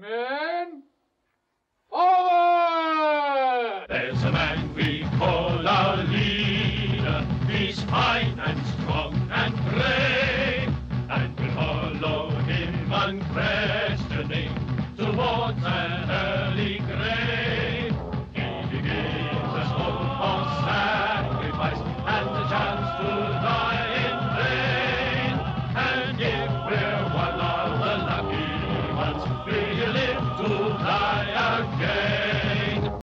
Men over! There's a man we call our leader. He's fine and strong and brave, and we'll follow him unquestioning towards.